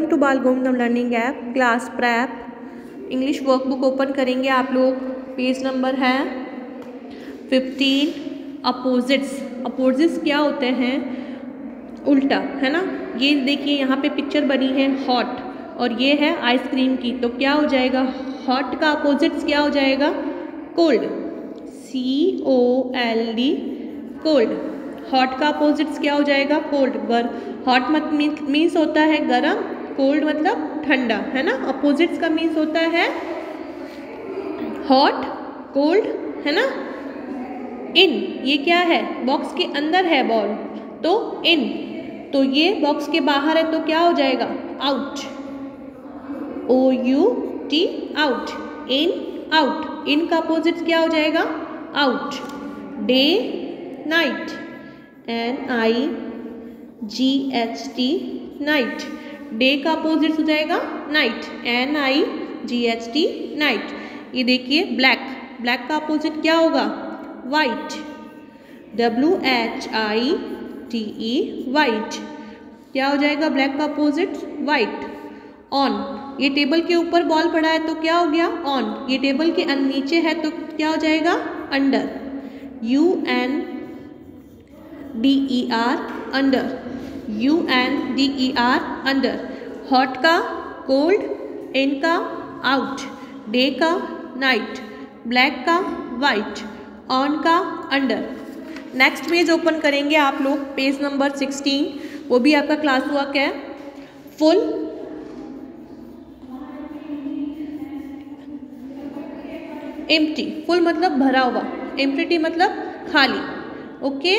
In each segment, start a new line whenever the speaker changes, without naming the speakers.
Welcome to Bal Govindam learning app, class prep. English workbook open करेंगे आप लोग। Page number है fifteen opposites opposites क्या होते हैं? उल्टा, है ना? ये देखिए, यहाँ पे पिक्चर बनी है हॉट और ये है आइसक्रीम की। तो क्या हो जाएगा? हॉट का अपोजिट्स क्या हो जाएगा? Cold C O L D cold hot का अपोजिट्स क्या हो जाएगा? कोल्ड गर हॉट मत मीन्स होता है गरम कोल्ड मतलब ठंडा, है ना? अपोजिट्स का मीन्स होता है हॉट कोल्ड है ना? इन ये क्या है? बॉक्स के अंदर है बॉल तो इन तो ये बॉक्स के बाहर है तो क्या हो जाएगा? Out O U T out in out in का अपोजिट क्या हो जाएगा? Out day night N I G H T night day का अपोजिट हो जाएगा night N I G H T night ये देखिए ब्लैक ब्लैक का अपोजिट क्या होगा? White W H I T E white क्या हो जाएगा? ब्लैक का अपोजिट वाइट ऑन ये टेबल के ऊपर बॉल पड़ा है तो क्या हो गया? ऑन ये टेबल के नीचे है तो क्या हो जाएगा? Under U N D E R under U N D E R under hot का कोल्ड इन का आउट डे का नाइट ब्लैक का वाइट ऑन का अंडर नेक्स्ट पेज ओपन करेंगे आप लोग पेज नंबर सिक्सटीन वो भी आपका क्लास वर्क है फुल एम्प्टी फुल मतलब भरा हुआ. एम्प्टी मतलब खाली. ओके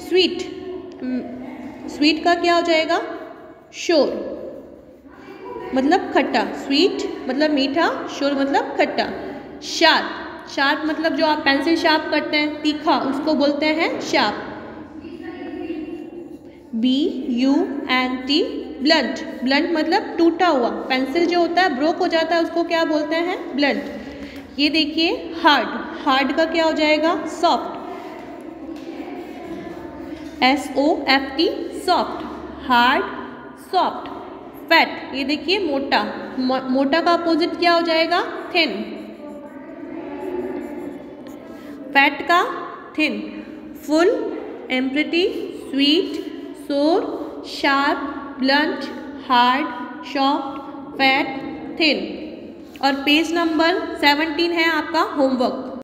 स्वीट स्वीट का क्या हो जाएगा? शोर। मतलब खट्टा। स्वीट मतलब मीठा, शोर मतलब खट्टा। शार्प शार्प मतलब जो आप पेंसिल शार्प करते हैं, तीखा, उसको बोलते हैं sharp B U N T blunt blunt मतलब टूटा हुआ। पेंसिल जो होता है ब्रोक हो जाता है, उसको क्या बोलते हैं? ब्लंट ये देखिए हार्ड हार्ड का क्या हो जाएगा? Soft S O F T soft hard soft fat ये देखिए मोटा। मो, मोटा का अपोजिट क्या हो जाएगा? थिन फैट का thin full empty sweet sour sharp blunt hard soft fat thin और पेज नंबर सेवनटीन है आपका होमवर्क